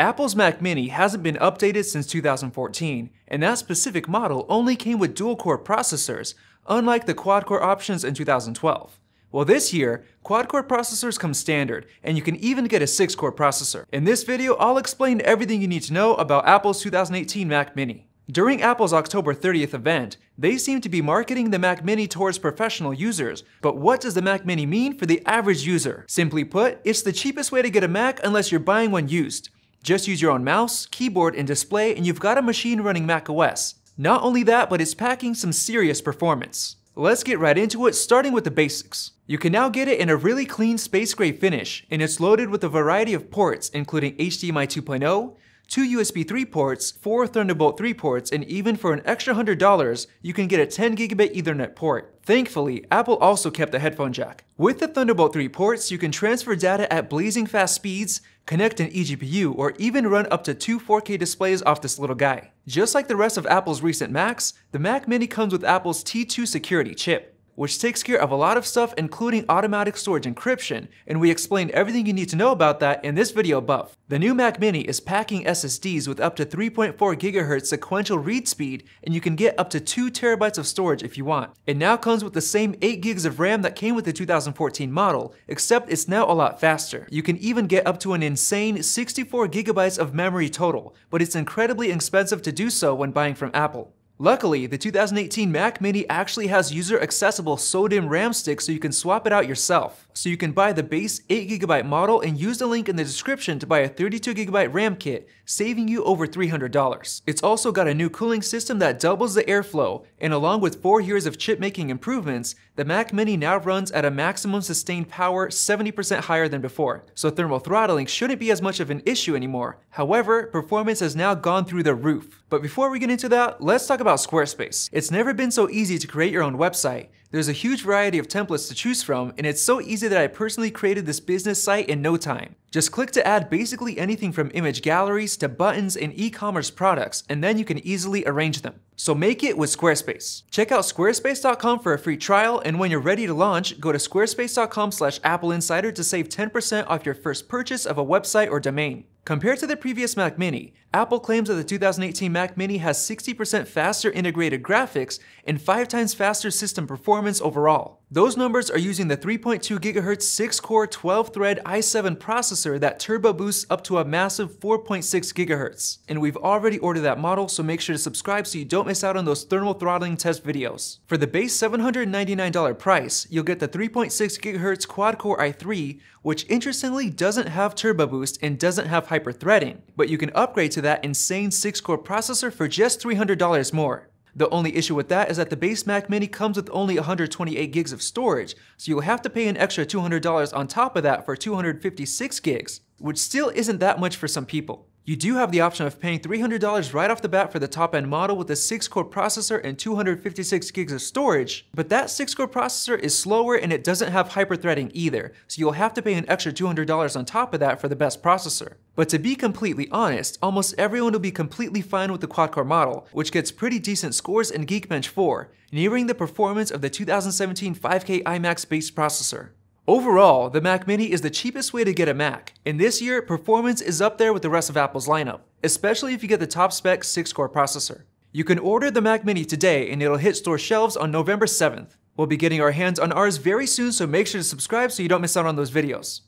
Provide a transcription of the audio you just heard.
Apple's Mac Mini hasn't been updated since 2014, and that specific model only came with dual-core processors, unlike the quad-core options in 2012. Well this year, quad-core processors come standard, and you can even get a 6-core processor. In this video, I'll explain everything you need to know about Apple's 2018 Mac Mini. During Apple's October 30th event, they seem to be marketing the Mac Mini towards professional users, but what does the Mac Mini mean for the average user? Simply put, it's the cheapest way to get a Mac unless you're buying one used. Just use your own mouse, keyboard, and display and you've got a machine running macOS. Not only that, but it's packing some serious performance. Let's get right into it, starting with the basics. You can now get it in a really clean space gray finish, and it's loaded with a variety of ports including HDMI 2.0, two oh, USB 3 ports, four Thunderbolt 3 ports, and even for an extra $100, you can get a 10 gigabit Ethernet port. Thankfully, Apple also kept the headphone jack. With the Thunderbolt 3 ports, you can transfer data at blazing fast speeds, connect an eGPU, or even run up to two 4K displays off this little guy. Just like the rest of Apple's recent Macs, the Mac Mini comes with Apple's T2 security chip which takes care of a lot of stuff including automatic storage encryption, and we explain everything you need to know about that in this video above. The new Mac Mini is packing SSDs with up to 3.4 GHz sequential read speed, and you can get up to 2 terabytes of storage if you want. It now comes with the same 8 gigs of RAM that came with the 2014 model, except it's now a lot faster. You can even get up to an insane 64 gigabytes of memory total, but it's incredibly expensive to do so when buying from Apple. Luckily, the 2018 Mac Mini actually has user-accessible SODIMM RAM sticks so you can swap it out yourself. So you can buy the base 8GB model and use the link in the description to buy a 32GB RAM kit, saving you over $300. It's also got a new cooling system that doubles the airflow, and along with 4 years of chip making improvements, the Mac Mini now runs at a maximum sustained power 70% higher than before, so thermal throttling shouldn't be as much of an issue anymore. However, performance has now gone through the roof. But before we get into that, let's talk about Squarespace. It's never been so easy to create your own website. There's a huge variety of templates to choose from, and it's so easy that I personally created this business site in no time. Just click to add basically anything from image galleries to buttons and e-commerce products, and then you can easily arrange them. So make it with Squarespace. Check out squarespace.com for a free trial, and when you're ready to launch, go to squarespace.com slash Apple Insider to save 10% off your first purchase of a website or domain. Compared to the previous Mac Mini, Apple claims that the 2018 Mac Mini has 60% faster integrated graphics and 5 times faster system performance overall. Those numbers are using the 3.2 GHz 6-core 12-thread i7 processor that turbo boosts up to a massive 4.6 GHz. And we've already ordered that model, so make sure to subscribe so you don't miss out on those thermal throttling test videos. For the base $799 price, you'll get the 3.6 GHz quad-core i3, which interestingly doesn't have turbo boost and doesn't have hyper-threading, but you can upgrade to that insane 6-core processor for just $300 more. The only issue with that is that the base Mac Mini comes with only 128 gigs of storage, so you'll have to pay an extra $200 on top of that for 256 gigs, which still isn't that much for some people. You do have the option of paying $300 right off the bat for the top-end model with a 6-core processor and 256 gigs of storage, but that 6-core processor is slower and it doesn't have hyper-threading either, so you'll have to pay an extra $200 on top of that for the best processor. But to be completely honest, almost everyone will be completely fine with the quad-core model, which gets pretty decent scores in Geekbench 4, nearing the performance of the 2017 5K iMac based processor. Overall, the Mac Mini is the cheapest way to get a Mac, and this year, performance is up there with the rest of Apple's lineup, especially if you get the top spec 6-core processor. You can order the Mac Mini today and it'll hit store shelves on November 7th. We'll be getting our hands on ours very soon, so make sure to subscribe so you don't miss out on those videos.